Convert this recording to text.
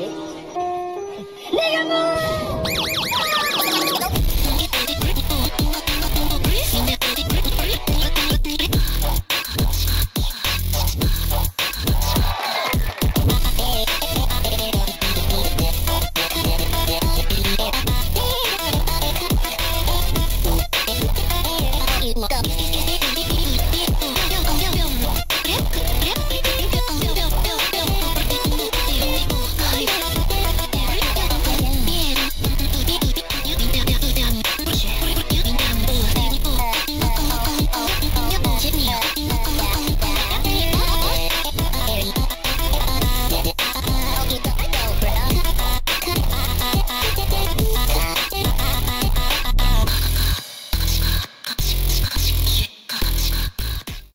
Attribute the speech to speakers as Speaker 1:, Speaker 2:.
Speaker 1: shit. Nigga move!